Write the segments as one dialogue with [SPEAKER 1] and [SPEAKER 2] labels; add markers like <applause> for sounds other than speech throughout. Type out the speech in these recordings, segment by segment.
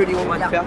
[SPEAKER 1] joli moment de faire.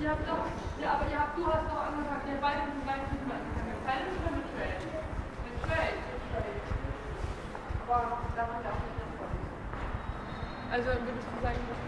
[SPEAKER 2] Ihr habt doch, ja, aber ihr habt, du hast doch angesagt, ihr habt beide mit dem gleichen Typen angefangen. Mit Challenge oder mit Trade? Mit Trade. Aber da war ja auch nicht. Also würdest du sagen, dass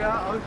[SPEAKER 2] Ich
[SPEAKER 3] wäre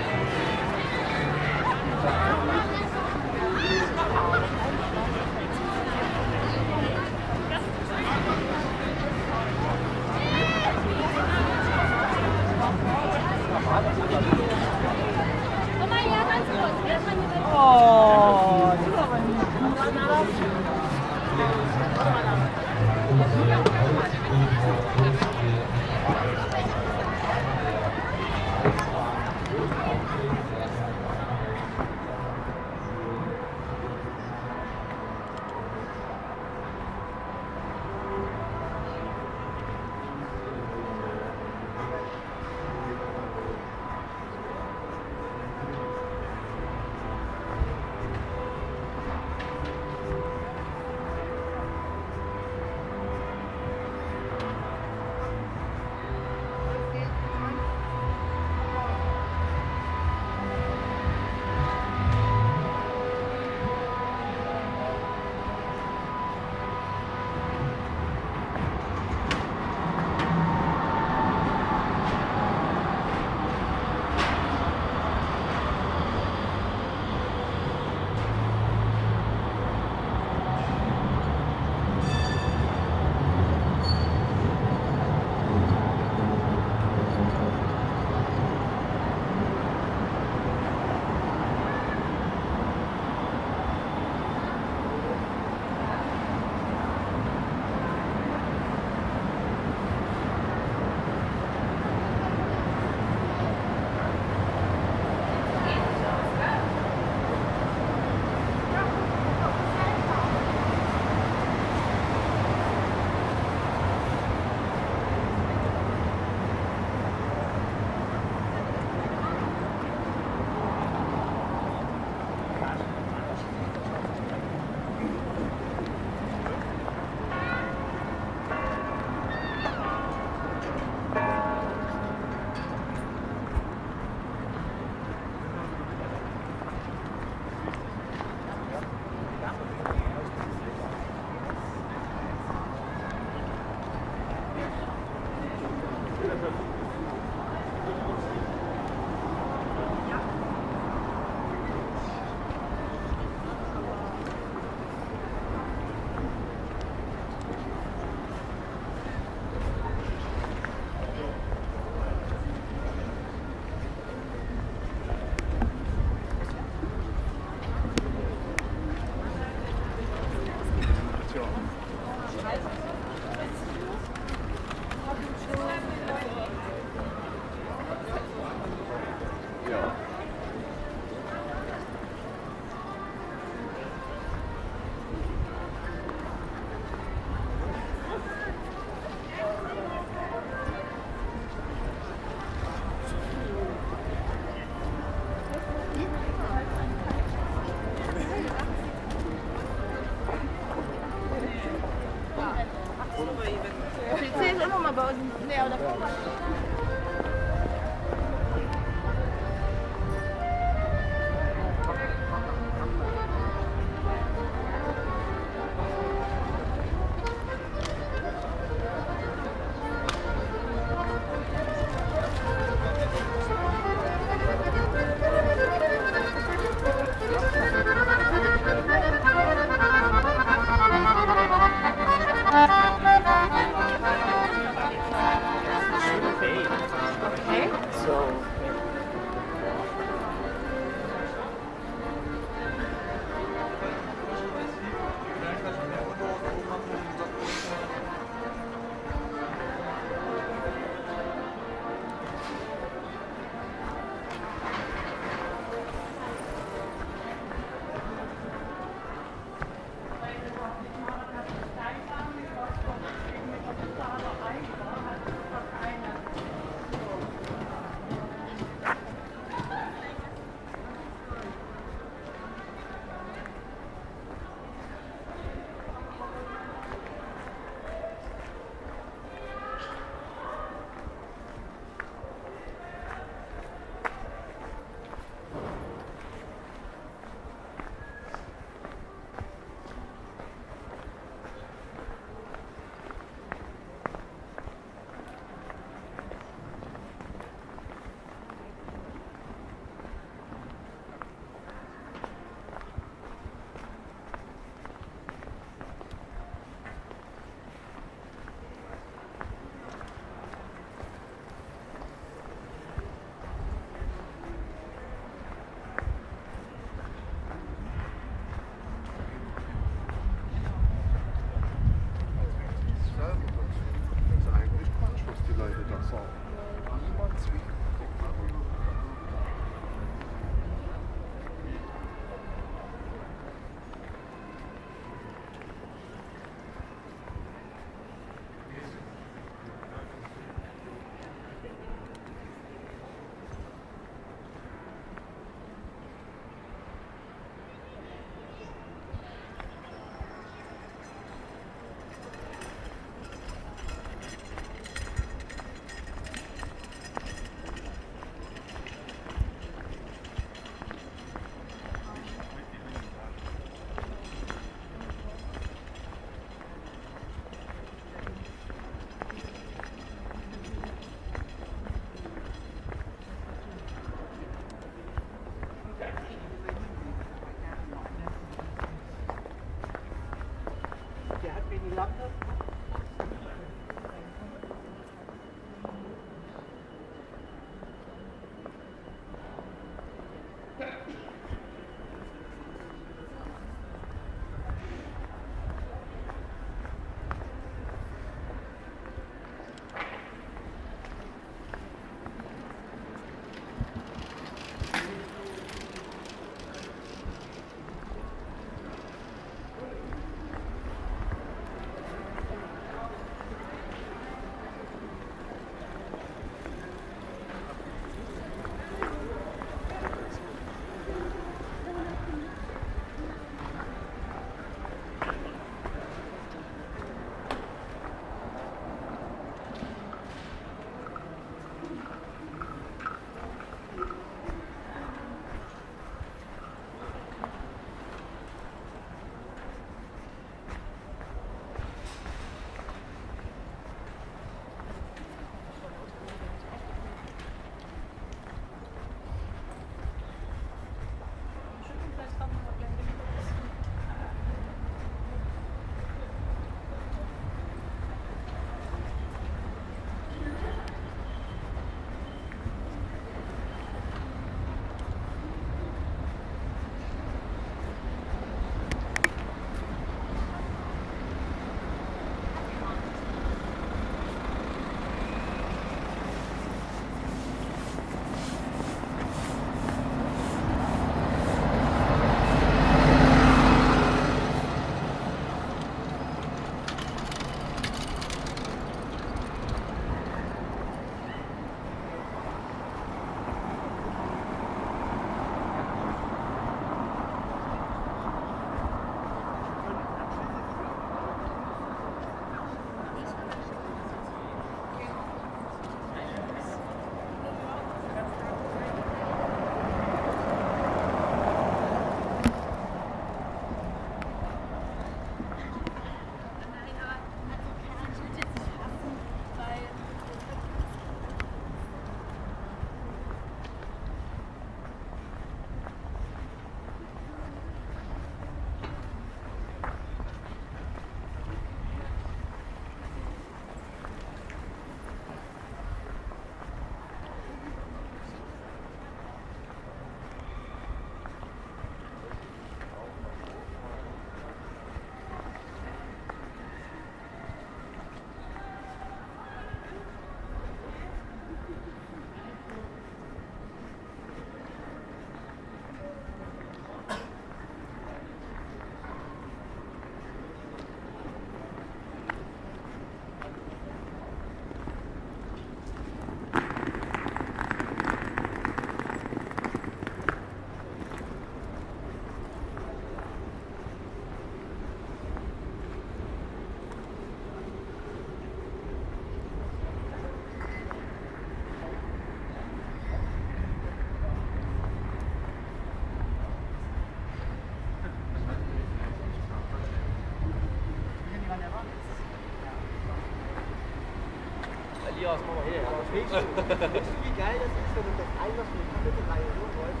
[SPEAKER 4] Matthias, mach mal her.
[SPEAKER 3] Aber <laughs> weißt du, wie geil das ist, wenn du das einfach so eine komplette Reihe so läuft?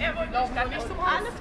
[SPEAKER 2] Er wollte nicht so alles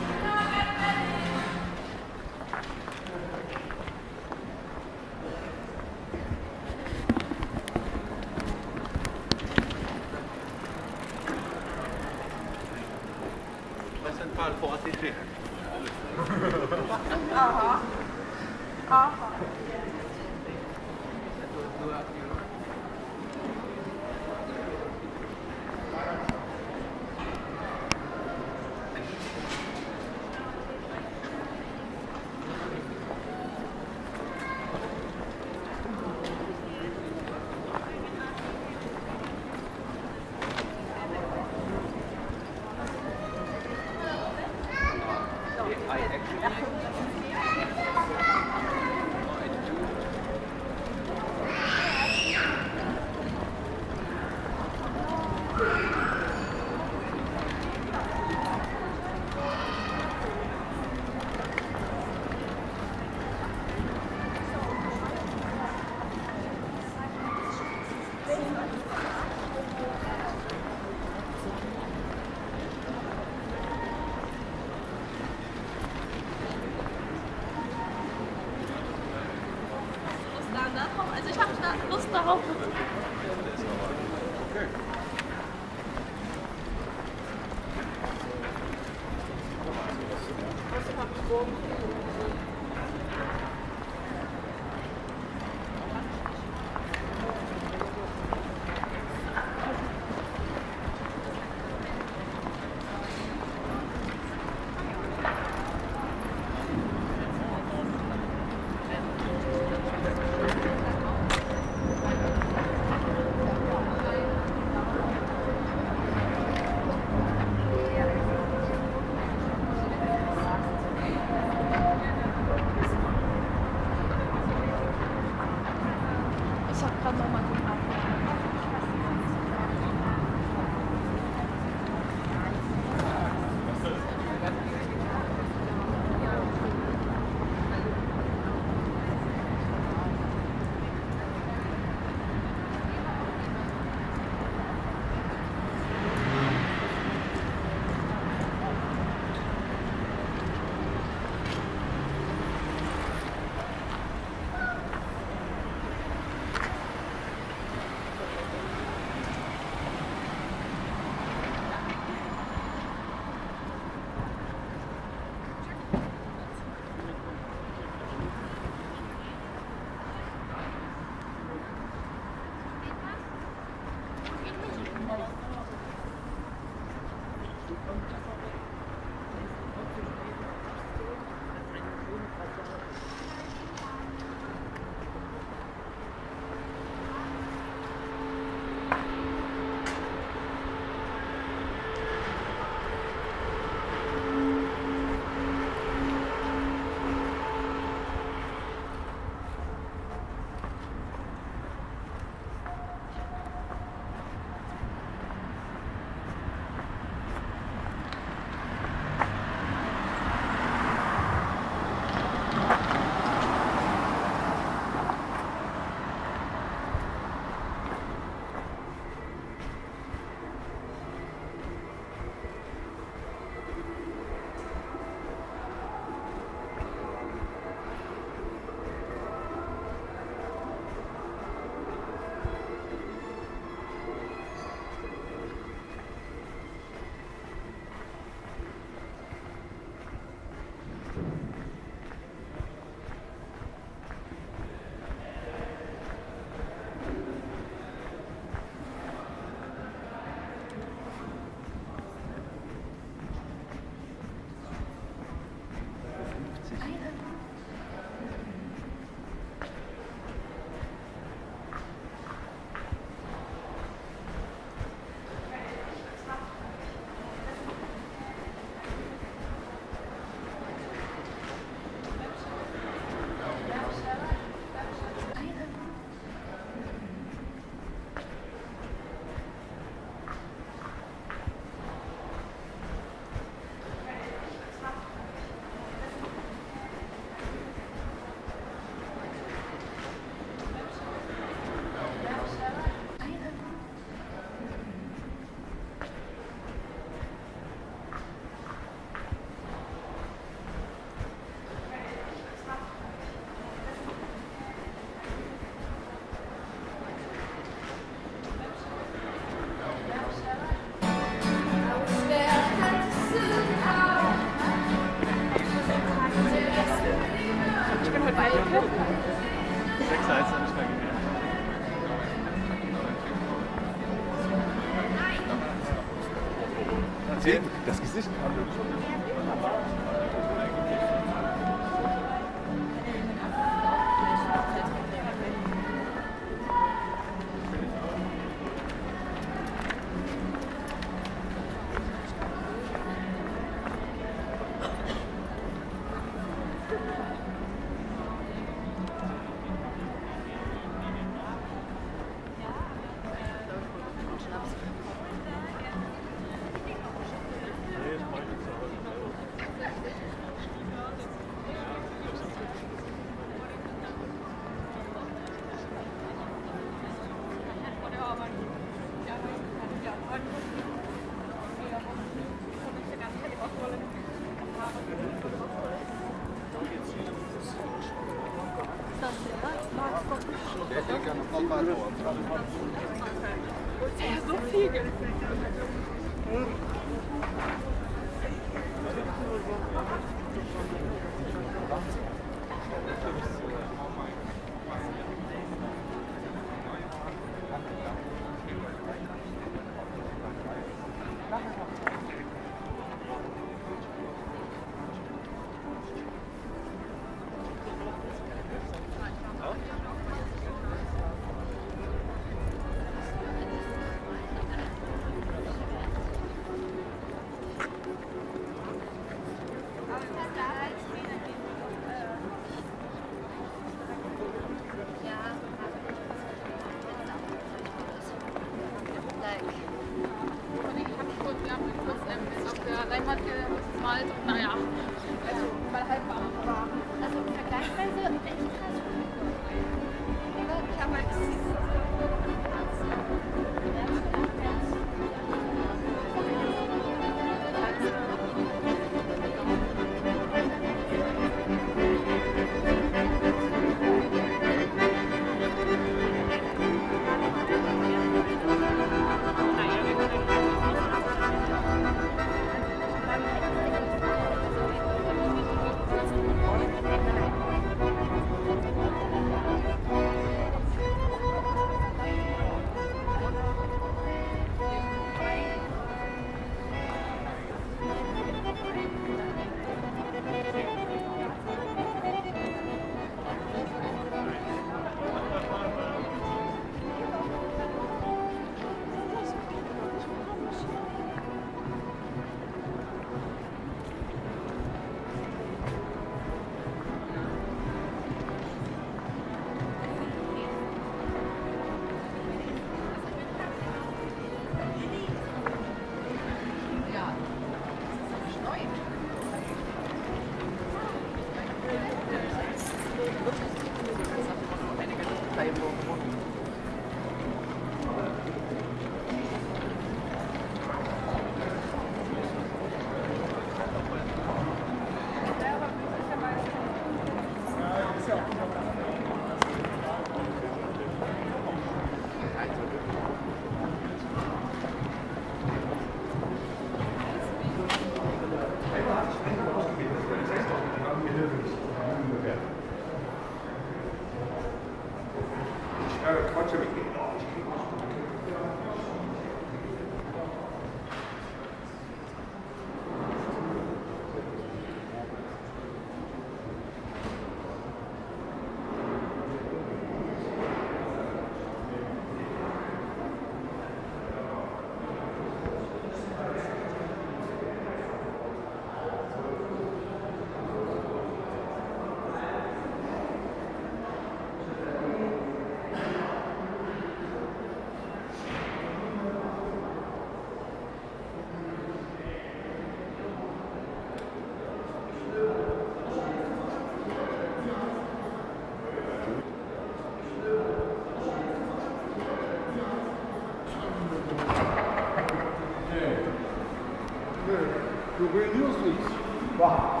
[SPEAKER 2] Wow.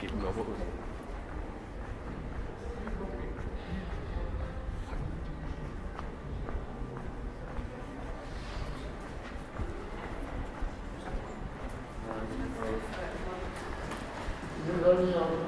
[SPEAKER 5] Gegen aber Thank you.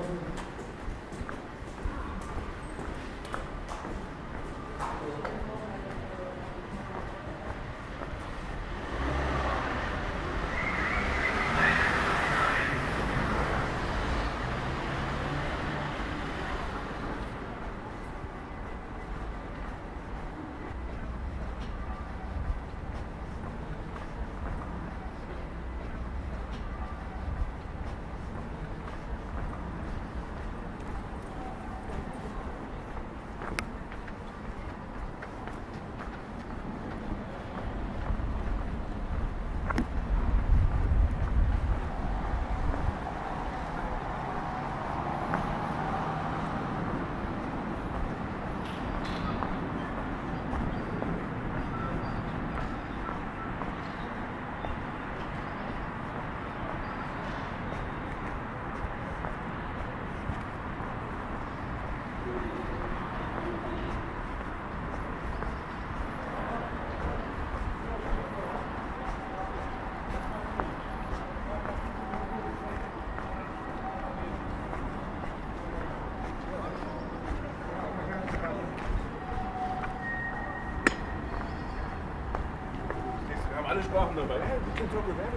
[SPEAKER 5] carro, não. É, entrou por velho.